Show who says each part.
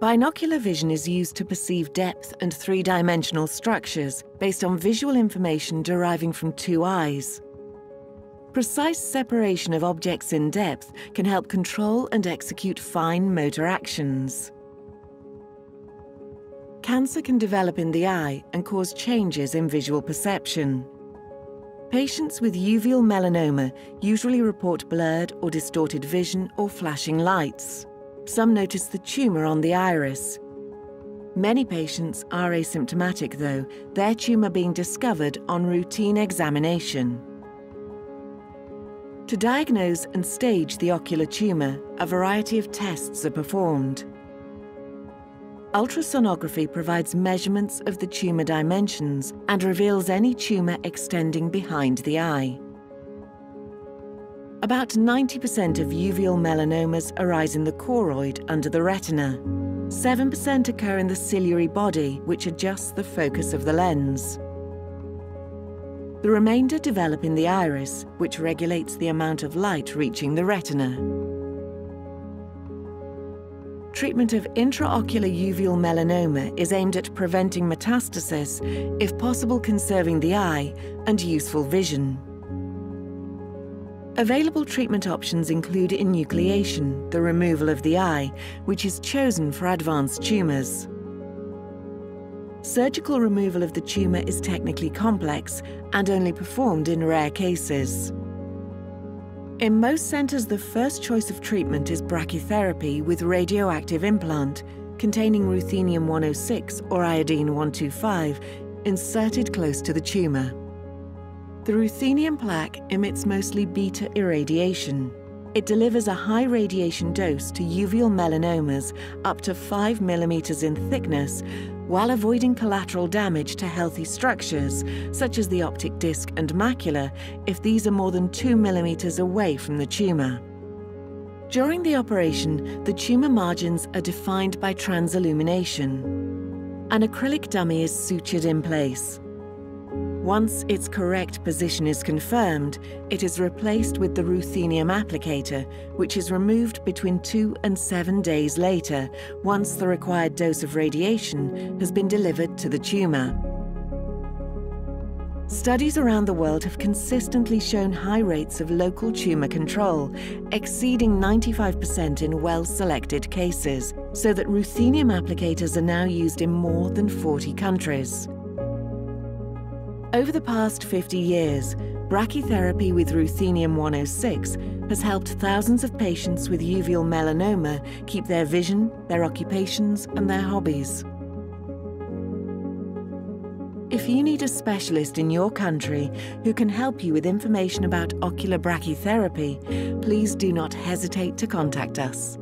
Speaker 1: Binocular vision is used to perceive depth and three-dimensional structures based on visual information deriving from two eyes. Precise separation of objects in depth can help control and execute fine motor actions. Cancer can develop in the eye and cause changes in visual perception. Patients with uveal melanoma usually report blurred or distorted vision or flashing lights. Some notice the tumour on the iris. Many patients are asymptomatic though, their tumour being discovered on routine examination. To diagnose and stage the ocular tumour, a variety of tests are performed. Ultrasonography provides measurements of the tumour dimensions and reveals any tumour extending behind the eye. About 90% of uveal melanomas arise in the choroid under the retina. 7% occur in the ciliary body, which adjusts the focus of the lens. The remainder develop in the iris, which regulates the amount of light reaching the retina. Treatment of intraocular uveal melanoma is aimed at preventing metastasis, if possible conserving the eye and useful vision. Available treatment options include enucleation, the removal of the eye, which is chosen for advanced tumours. Surgical removal of the tumour is technically complex and only performed in rare cases. In most centres, the first choice of treatment is brachytherapy with radioactive implant containing ruthenium-106 or iodine-125 inserted close to the tumour. The ruthenium plaque emits mostly beta irradiation. It delivers a high radiation dose to uveal melanomas up to 5 millimeters in thickness while avoiding collateral damage to healthy structures, such as the optic disc and macula, if these are more than 2 millimeters away from the tumour. During the operation, the tumour margins are defined by transillumination. An acrylic dummy is sutured in place. Once its correct position is confirmed, it is replaced with the ruthenium applicator, which is removed between two and seven days later, once the required dose of radiation has been delivered to the tumour. Studies around the world have consistently shown high rates of local tumour control, exceeding 95% in well-selected cases, so that ruthenium applicators are now used in more than 40 countries. Over the past 50 years, brachytherapy with ruthenium-106 has helped thousands of patients with uveal melanoma keep their vision, their occupations and their hobbies. If you need a specialist in your country who can help you with information about ocular brachytherapy, please do not hesitate to contact us.